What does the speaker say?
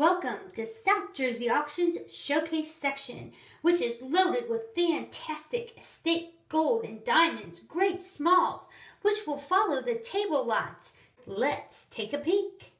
Welcome to South Jersey Auctions Showcase section, which is loaded with fantastic estate gold and diamonds, great smalls, which will follow the table lots. Let's take a peek.